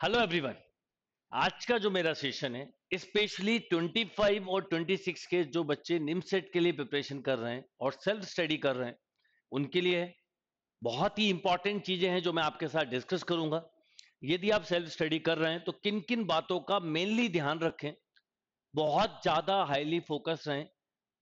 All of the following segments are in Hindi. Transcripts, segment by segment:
हेलो एवरीवन आज का जो मेरा सेशन है स्पेशली 25 और 26 के जो बच्चे निम सेट के लिए प्रिपरेशन कर रहे हैं और सेल्फ स्टडी कर रहे हैं, उनके लिए है बहुत ही इंपॉर्टेंट चीज़ें हैं जो मैं आपके साथ डिस्कस करूँगा। यदि आप सेल्फ स्टडी कर रहे हैं तो किन किन बातों का मेनली ध्यान रखें, बहुत ज़्यादा हाईली फोकस रहें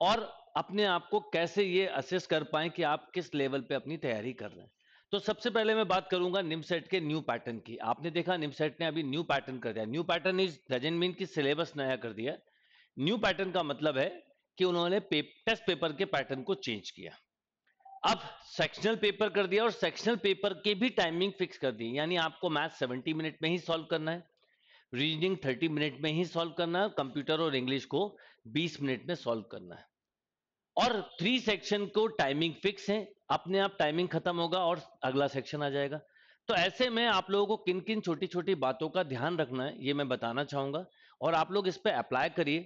और अपने आप को कैसे ये असेस कर पाए कि आप किस लेवल पे अपनी तैयारी कर रहे हैं। तो सबसे पहले मैं बात करूँगा निमसेट के न्यू पैटर्न की। आपने देखा निमसेट ने अभी न्यू पैटर्न कर दिया। New pattern is doesn't mean की सिलेबस नया कर दिया। न्यू पैटर्न का मतलब है कि उन्होंने पेप, टेस्ट पेपर के पैटर्न को चेंज किया। अब सेक्शनल पेपर कर दिया और सेक्शनल पेपर के भी टाइमिंग फिक्स कर दी। यानी आपको मैथ 70 मिनट में ही सॉल्व करना है रीजनिंग 30 मिनट में ही सॉल्व करना है कंप्यूटर और इंग्लिश को 20 मिनट में सॉल्व करना है। और थ्री सेक्शन को टाइमिंग फिक्स है, अपने आप टाइमिंग खत्म होगा और अगला सेक्शन आ जाएगा। तो ऐसे में आप लोगों को किन किन छोटी छोटी बातों का ध्यान रखना है, ये मैं बताना चाहूँगा और आप लोग इस पर अप्लाई करिए,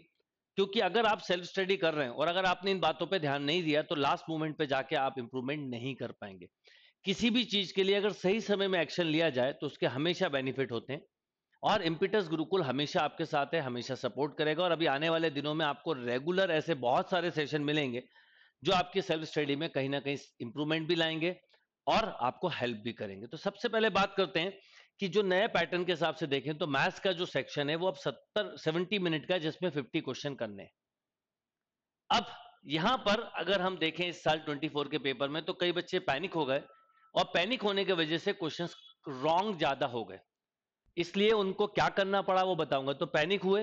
क्योंकि अगर आप सेल्फ स्टडी कर रहे हैं और अगर आपने इन बातों पे ध्यान नहीं दिया तो लास्ट मोमेंट पे जाके आप इंप्रूवमेंट नहीं कर पाएँगे। किसी भी चीज़ के लिए अगर सही समय में एक्शन लिया जाए तो उसके हमेशा बेनिफिट होते हैं। और इम्पिटस गुरुकुल हमेशा आपके साथ है, हमेशा सपोर्ट करेगा और अभी आने वाले दिनों में आपको रेगुलर ऐसे बहुत सारे सेशन मिलेंगे, जो आपकी सेल्फ स्टडी में कहीं ना कहीं इंप्रूवमेंट भी लाएँगे और आपको हेल्प भी करेंगे। तो सबसे पहले बात करते हैं कि जो नए पैटर्न के हिसाब से देखें तो मैथ्स का जो सेक्शन है वो अब सत्तर सेवेंटी मिनट का जिसमें फिफ्टी क्वेश्चन करने अब यहाँ पर अगर हम देखें इस साल 24 के पेपर में तो कई बच्चे पैनिक हो गए और पैनिक होने की वजह से क्वेश्चंस रॉन्ग ज़्यादा हो गए। इसलिए उनको क्या करना पड़ा वो बताऊँगा। तो पैनिक हुए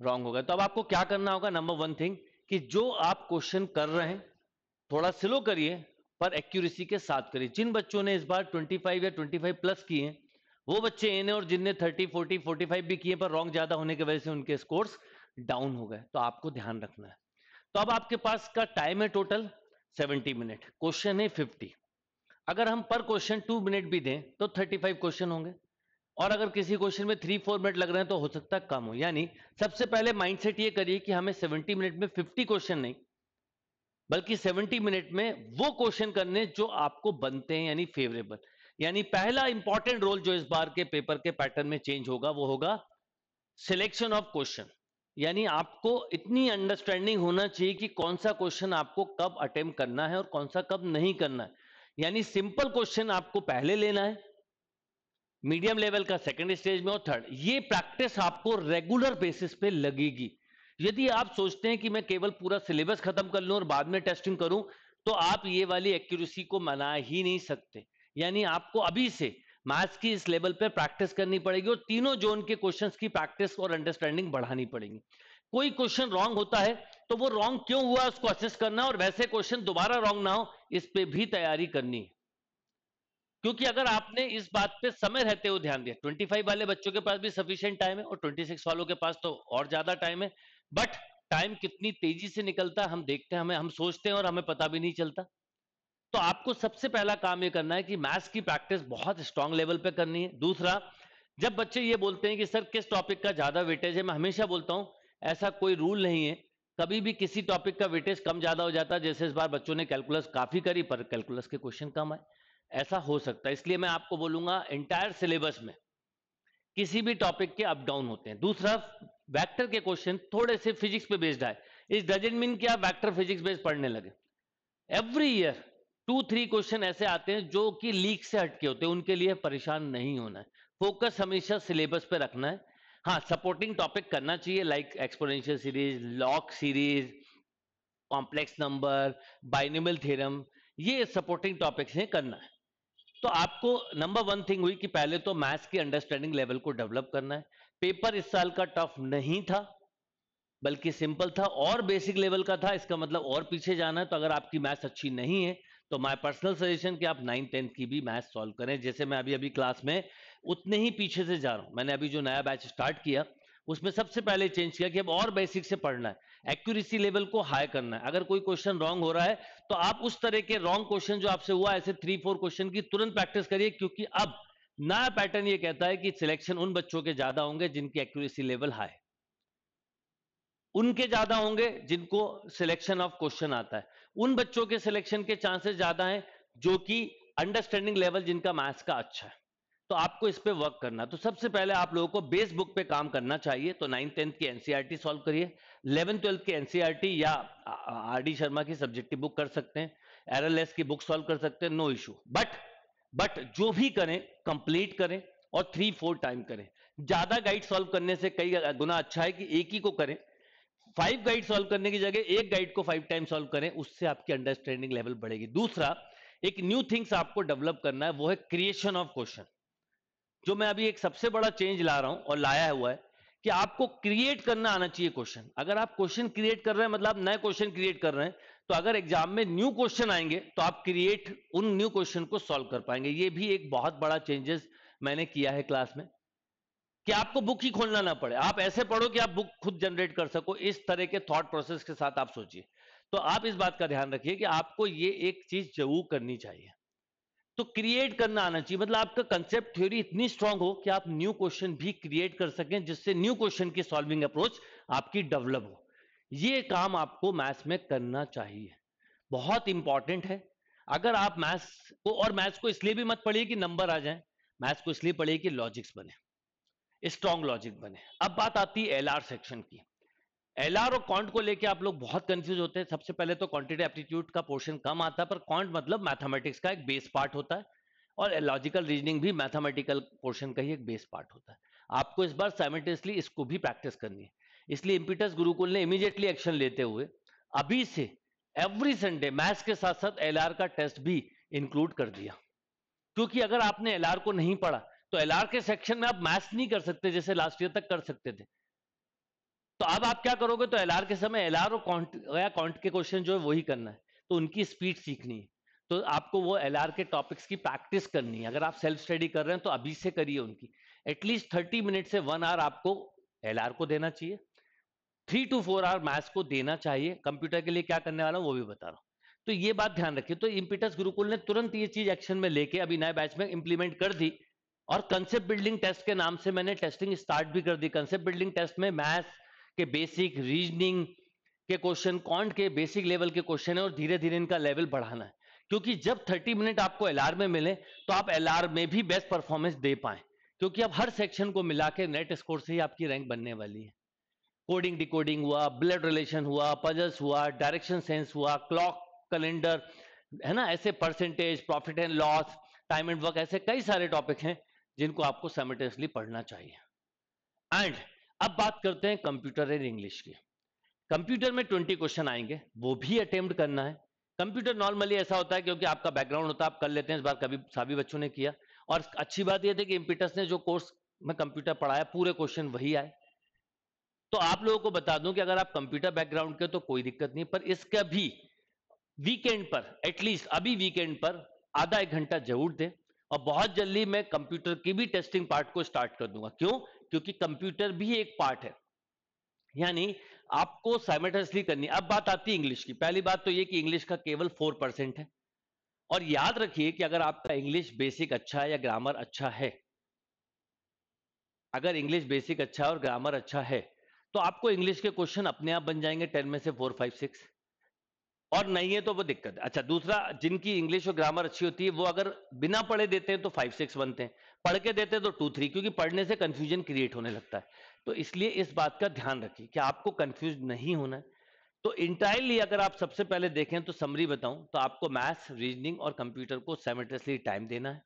रॉन्ग हो गए। तो अब आपको क्या करना होगा? नंबर वन थिंग कि जो आप क्वेश्चन कर रहे हैं, थोड़ा स्लो करिए, पर एक्यूरेसी के साथ करिए। जिन बच्चों ने इस बार 25 या 25 प्लस किए, वो बच्चे इन और जिनने 30 40 45 भी किए, पर रॉन्ग ज़्यादा होने की वजह से उनके स्कोर्स डाउन हो गए। तो आपको ध्यान रखना है। तो अब आपके पास का टाइम है टोटल 70 मिनट क्वेश्चन है 50 अगर हम पर क्वेश्चन टू मिनट भी दें तो 35 क्वेश्चन होंगे। और अगर किसी क्वेश्चन में थ्री फोर मिनट लग रहे हैं तो हो सकता है कम हो। यानी सबसे पहले माइंडसेट ये करिए कि हमें 70 मिनट में 50 क्वेश्चन नहीं, बल्कि 70 मिनट में वो क्वेश्चन करने जो आपको बनते हैं, यानी फेवरेबल यानी पहला इंपॉर्टेंट रोल जो इस बार के पेपर के पैटर्न में चेंज होगा, वो होगा सिलेक्शन ऑफ़ क्वेश्चन यानी आपको इतनी अंडरस्टैंडिंग होना चाहिए कि कौन सा क्वेश्चन आपको कब अटेम्प्ट करना है और कौन सा कब नहीं करना है। यानी सिंपल क्वेश्चन आपको पहले लेना है मीडियम लेवल का सेकेंड स्टेज में और थर्ड ये प्रैक्टिस आपको रेगुलर बेसिस पे लगेगी। यदि आप सोचते हैं कि मैं केवल पूरा सिलेबस खत्म कर लूँ और बाद में टेस्टिंग करूँ तो आप ये वाली एक्यूरेसी को मना ही नहीं सकते। यानी आपको अभी से मैथ्स की इस लेवल पे प्रैक्टिस करनी पड़ेगी और तीनों जोन के क्वेश्चंस की प्रैक्टिस और अंडरस्टैंडिंग बढ़ानी पड़ेगी। कोई क्वेश्चन रॉन्ग होता है तो वो रॉन्ग क्यों हुआ उसको असिस्ट करना और वैसे क्वेश्चन दोबारा रॉन्ग ना हो, इस पे भी तैयारी करनी है। क्योंकि अगर आपने इस बात पे समय रहते हुए ध्यान दिया 25 वाले बच्चों के पास भी सफिशियंट टाइम है और 26 वालों के पास तो और ज़्यादा टाइम है बट टाइम कितनी तेज़ी से निकलता हम देखते हैं, हमें, हम सोचते हैं और हमें पता भी नहीं चलता। तो आपको सबसे पहला काम ये करना है कि मैथ्स की प्रैक्टिस बहुत स्ट्रांग लेवल पे करनी है। दूसरा, जब बच्चे ये बोलते हैं कि, सर, किस टॉपिक का ज़्यादा वेटेज है? मैं हमेशा बोलता हूँ, ऐसा कोई रूल नहीं है। कभी भी किसी टॉपिक का वेटेज कम ज़्यादा हो जाता है जैसे इस बार बच्चों ने कैलकुलस काफ़ी करी, पर कैलकुलस के क्वेश्चन कम आए। ऐसा हो सकता है। इसलिए मैं आपको बोलूँगा इंटायर सिलेबस में किसी भी टॉपिक के अप डाउन होते हैं। दूसरा वेक्टर के क्वेश्चन थोड़े से फिजिक्स पे बेस्ड आए। इस डजेंट मीन कि आप वेक्टर फिजिक्स बेस्ड पढ़ने लगे। Every year two three question ऐसे आते हैं जो कि लीक से हटके होते हैं। उनके लिए परेशान नहीं होना है। फोकस हमेशा सिलेबस पे रखना है। हाँ सपोर्टिंग टॉपिक करना चाहिए like exponential series log series complex number binomial theorem ये सपोर्टिंग टॉपिक्स हैं करना है। तो आपको नंबर वन थिंग हुई कि पहले तो मैथ्स की अंडरस्टैंडिंग लेवल को डेवलप करना है। पेपर इस साल का टफ नहीं था, बल्कि सिंपल था और बेसिक लेवल का था, इसका मतलब और पीछे जाना है। तो अगर आपकी मैथ्स अच्छी नहीं है तो माय पर्सनल सजेशन कि आप नाइन टेंथ की भी मैथ सॉल्व करें, जैसे मैं अभी अभी क्लास में उतने ही पीछे से जा रहा हूँ। मैंने अभी जो नया बैच स्टार्ट किया उसमें सबसे पहले चेंज किया कि अब और बेसिक से पढ़ना है। एक्यूरेसी लेवल को हाई करना है। अगर कोई क्वेश्चन रॉन्ग हो रहा है तो आप उस तरह के रॉन्ग क्वेश्चन जो आपसे हुआ, ऐसे थ्री फोर क्वेश्चन की तुरंत प्रैक्टिस करिए, क्योंकि अब नया पैटर्न ये कहता है कि सिलेक्शन उन बच्चों के ज़्यादा होंगे जिनकी एक्यूरेसी लेवल हाई उनके ज़्यादा होंगे जिनको सिलेक्शन ऑफ़ क्वेश्चन आता है। उन बच्चों के सिलेक्शन के चांसेस ज़्यादा हैं, जो कि अंडरस्टैंडिंग लेवल जिनका मैथ्स का अच्छा है। तो आपको इस पे वर्क करना। तो सबसे पहले आप लोगों को बेस बुक पे काम करना चाहिए। तो नाइन्थ टेंथ की एनसीईआरटी सॉल्व करिए। इलेवन ट्वेल्थ की एनसीईआरटी या आर डी शर्मा की सब्जेक्टिव बुक कर सकते हैं। एरएलएस की बुक सॉल्व कर सकते हैं। नो इशू बट बट जो भी करें कंप्लीट करें और थ्री फोर टाइम करें। ज़्यादा गाइड सॉल्व करने से कई गुना अच्छा है कि एक ही को करें। फाइव गाइड सॉल्व करने की जगह एक गाइड को फाइव टाइम सॉल्व करें, उससे आपकी अंडरस्टैंडिंग लेवल बढ़ेगी। दूसरा, एक न्यू थिंग्स आपको डेवलप करना है, वो है क्रिएशन ऑफ़ क्वेश्चन जो मैं अभी एक सबसे बड़ा चेंज ला रहा हूँ और लाया हुआ है कि आपको क्रिएट करना आना चाहिए क्वेश्चन अगर आप क्वेश्चन क्रिएट कर रहे हैं मतलब नए क्वेश्चन क्रिएट कर रहे हैं तो अगर एग्ज़ाम में न्यू क्वेश्चन आएँगे तो आप क्रिएट उन न्यू क्वेश्चन को सॉल्व कर पाएँगे. ये भी एक बहुत बड़ा चेंजेस मैंने किया है क्लास में कि आपको बुक ही खोलना ना पड़े. आप ऐसे पढ़ो कि आप बुक खुद जनरेट कर सको. इस तरह के थॉट प्रोसेस के साथ आप सोचिए. तो आप इस बात का ध्यान रखिए कि आपको ये एक चीज़ ज़रूर करनी चाहिए. तो क्रिएट करना आना चाहिए। मतलब आपका कंसेप्ट थ्योरी इतनी स्ट्रांग हो कि आप न्यू क्वेश्चन भी क्रिएट कर सकें, जिससे न्यू क्वेश्चन की सॉल्विंग अप्रोच आपकी डेवलप हो। ये काम आपको मैथ्स में करना चाहिए। बहुत इंपॉर्टेंट है। अगर आप मैथ्स को, और मैथ्स को इसलिए भी मत पढ़िए कि नंबर आ जाए। मैथ्स को इसलिए पढ़िए कि लॉजिक्स बने। स्ट्रॉन्ग लॉजिक बने। अब बात आती है एलआर सेक्शन की। एलआर और कॉन्ट को लेके आप लोग बहुत कंफ्यूज होते हैं। सबसे पहले तो क्वांटिटी एप्टीट्यूड का पोर्शन कम आता है, पर क्वांट मतलब मैथमेटिक्स का एक बेस पार्ट होता है। और लॉजिकल रीजनिंग भी मैथमेटिकल पोर्शन का ही एक बेस पार्ट होता है। आपको इस बार साइमेंटेसली इसको भी प्रैक्टिस करनी है। इसलिए इम्पिटस गुरुकुल ने इमीडिएटली एक्शन लेते हुए अभी से एवरी संडे मैथ्स के साथ साथ एल का टेस्ट भी इंक्लूड कर दिया। क्योंकि अगर आपने एलआर को नहीं पढ़ा तो एलआर के सेक्शन में आप मैथ्स नहीं कर सकते जैसे लास्ट ईयर तक कर सकते थे। तो अब आप क्या करोगे? तो एलआर के समय एलआर और कॉन्ट या कॉन्ट के क्वेश्चन जो है वही करना है। तो उनकी स्पीड सीखनी है। तो आपको वो एलआर के टॉपिक्स की प्रैक्टिस करनी है। अगर आप सेल्फ स्टडी कर रहे हैं तो अभी से करिए उनकी। एटलीस्ट थर्टी मिनट से वन आवर आपको एलआर को देना चाहिए। Three two four hour maths को देना चाहिए। कंप्यूटर के लिए क्या करने वाला हूँ, वो भी बता रहा हूँ। तो ये बात ध्यान रखिए। तो इम्पिटस गुरुकुल ने तुरंत ये चीज़ एक्शन में लेके अभी नए बैच में इंप्लीमेंट कर दी। और कंसेप्ट बिल्डिंग टेस्ट के नाम से मैंने टेस्टिंग स्टार्ट भी कर दी। कंसेप्ट बिल्डिंग टेस्ट में मैथ्स के बेसिक रीजनिंग के क्वेश्चन कॉन्ट के बेसिक लेवल के क्वेश्चन है और धीरे धीरे इनका लेवल बढ़ाना है। क्योंकि जब 30 मिनट आपको एलआर में मिले तो आप एलआर में भी बेस्ट परफॉर्मेंस दे पाए। क्योंकि अब हर सेक्शन को मिला के नेट स्कोर से ही आपकी रैंक बनने वाली है। कोडिंग डिकोडिंग हुआ ब्लड रिलेशन हुआ पजल्स हुआ डायरेक्शन सेंस हुआ क्लॉक कैलेंडर है ना? ऐसे percentage profit and loss time and work ऐसे कई सारे टॉपिक हैं जिनको आपको साइमल्टेनियसली पढ़ना चाहिए। एंड अब बात करते हैं कंप्यूटर एंड इंग्लिश की। कंप्यूटर में ट्वेंटी क्वेश्चन आएँगे, वो भी अटेम्प्ट करना है। कंप्यूटर नॉर्मली ऐसा होता है क्योंकि आपका बैकग्राउंड होता है, आप कर लेते हैं, इस बार कभी सभी बच्चों ने किया। और अच्छी बात यह थी कि इम्पिटस ने जो कोर्स में कंप्यूटर पढ़ाया, पूरे क्वेश्चन वही आए। तो आप लोगों को बता दूँ कि अगर आप कंप्यूटर बैकग्राउंड के तो कोई दिक्कत नहीं, पर इसका भी वीकेंड पर एटलीस्ट अभी वीकेंड पर आधा एक घंटा ज़रूर दें। और बहुत जल्दी मैं कंप्यूटर की भी टेस्टिंग पार्ट को स्टार्ट कर दूँगा। क्यों? क्योंकि कंप्यूटर भी एक पार्ट है। यानी आपको साइमेटसली करनी अब बात आती है इंग्लिश की। पहली बात तो ये कि इंग्लिश का केवल फोर परसेंट है। और याद रखिए कि अगर आपका इंग्लिश बेसिक अच्छा है या ग्रामर अच्छा है, अगर इंग्लिश बेसिक अच्छा है और ग्रामर अच्छा है तो आपको इंग्लिश के क्वेश्चन अपने आप बन जाएँगे टेन में से फोर, फाइव, सिक्स। और नहीं है तो वो दिक्कत है। अच्छा दूसरा, जिनकी इंग्लिश और ग्रामर अच्छी होती है, वो अगर बिना पढ़े देते हैं तो फाइव सिक्स बनते हैं। पढ़ के देते हैं तो टू थ्री क्योंकि पढ़ने से कंफ्यूजन क्रिएट होने लगता है। तो इसलिए इस बात का ध्यान रखिए कि आपको कंफ्यूज नहीं होना है। तो इंटायरली अगर आप सबसे पहले देखें तो समरी बताऊँ तो आपको मैथ्स रीजनिंग और कंप्यूटर को सेमेट्रसली टाइम देना है।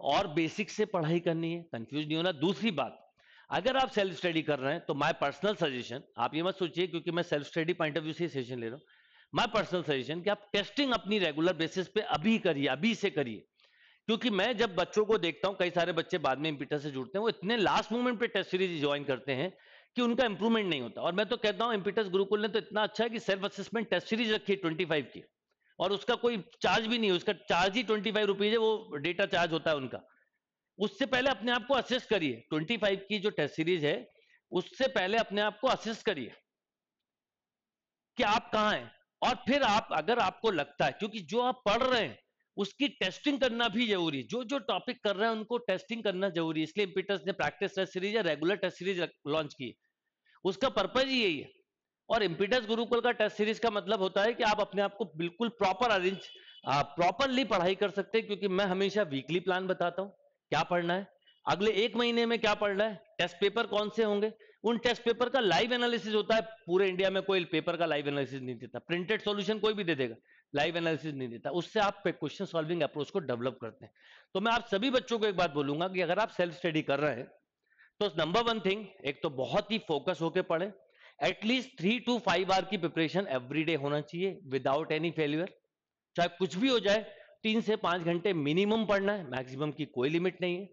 और बेसिक से पढ़ाई करनी है कंफ्यूज नहीं होना। दूसरी बात, अगर आप सेल्फ स्टडी कर रहे हैं तो माय पर्सनल सजेशन आप ये मत सोचिए, क्योंकि मैं self study point of view से सेशन ले रहा हूँ। माय पर्सनल सजेशन कि आप टेस्टिंग अपनी रेगुलर बेसिस पे अभी करिए, अभी से करिए। क्योंकि मैं जब बच्चों को देखता हूँ, कई सारे बच्चे बाद में इंपीटर से जुड़ते हैं, वो इतने लास्ट मोमेंट पे टेस्ट सीरीज़ ज्वाइन करते हैं कि उनका इंप्रूवमेंट नहीं होता। और मैं तो कहता हूँ इंपीटस गुरुकुल ने तो इतना अच्छा है कि सेल्फ असेसमेंट टेस्ट सीरीज़ रखी है ट्वेंटी की। और उसका कोई चार्ज भी नहीं है, उसका चार्ज ही ट्वेंटी फाइव रुपीज़ है, वो डेटा चार्ज होता है उनका। उससे पहले अपने आप को असेस करिए। ट्वेंटी फाइव की जो टेस्ट सीरीज़ है, उससे पहले अपने आप को असेस करिए। कि आप कहाँ हैं? और फिर आप, अगर आपको लगता है, क्योंकि जो आप पढ़ रहे हैं, उसकी टेस्टिंग करना भी ज़रूरी है। जो जो टॉपिक कर रहे हैं, उनको टेस्टिंग करना ज़रूरी है। इसलिए इंपीटर्स ने प्रैक्टिस टेस्ट सीरीज़ या रेगुलर टेस्ट सीरीज़ लॉन्च की। उसका पर्पज यही है। और इंपीटर्स गुरुकुल का टेस्ट सीरीज़ का मतलब होता है कि आप अपने आप को बिल्कुल प्रॉपर अरेंज प्रॉपरली पढ़ाई कर सकते हैं, क्योंकि मैं हमेशा वीकली प्लान बताता हूँ, क्या पढ़ना है, अगले एक महीने में क्या पढ़ना है टेस्ट पेपर कौन से होंगे उन टेस्ट पेपर का लाइव एनालिसिस होता है। पूरे इंडिया में कोई पेपर का लाइव एनालिसिस नहीं देता। प्रिंटेड सॉल्यूशन कोई भी दे देगा। लाइव एनालिसिस नहीं देता। उससे आप क्वेश्चन सॉल्विंग अप्रोच को डेवलप करते हैं। तो मैं आप सभी बच्चों को एक बात बोलूँगा कि अगर आप सेल्फ स्टडी कर रहे हैं तो नंबर वन थिंग एक तो बहुत ही फोकस होकर पढ़े। At least three two five hour की प्रिपरेशन एवरी डे होना चाहिए विदाउट एनी फेल्यूर चाहे कुछ भी हो जाए, तीन से पाँच घंटे मिनिमम पढ़ना है। मैक्सिमम की कोई लिमिट नहीं है।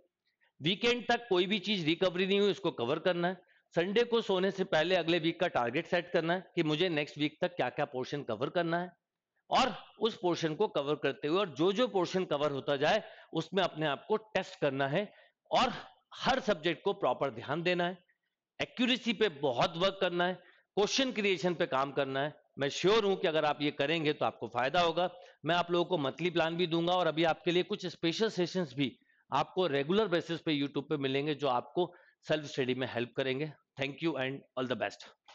वीकेंड तक कोई भी चीज़ रिकवरी नहीं हुई, उसको कवर करना है। संडे को सोने से पहले अगले वीक का टारगेट सेट करना है कि मुझे नेक्स्ट वीक तक क्या क्या पोर्शन कवर करना है। और उस पोर्शन को कवर करते हुए और जो जो पोर्शन कवर होता जाए, उसमें अपने आप को टेस्ट करना है और हर सब्जेक्ट को प्रॉपर ध्यान देना है। एक्यूरेसी पे बहुत वर्क करना है क्वेश्चन क्रिएशन पे काम करना है। मैं श्योर हूँ कि अगर आप ये करेंगे तो आपको फ़ायदा होगा। मैं आप लोगों को मंथली प्लान भी दूँगा और अभी आपके लिए कुछ स्पेशल सेशंस भी आपको रेगुलर बेसिस पे यूट्यूब पे मिलेंगे जो आपको सेल्फ स्टडी में हेल्प करेंगे. Thank you and all the best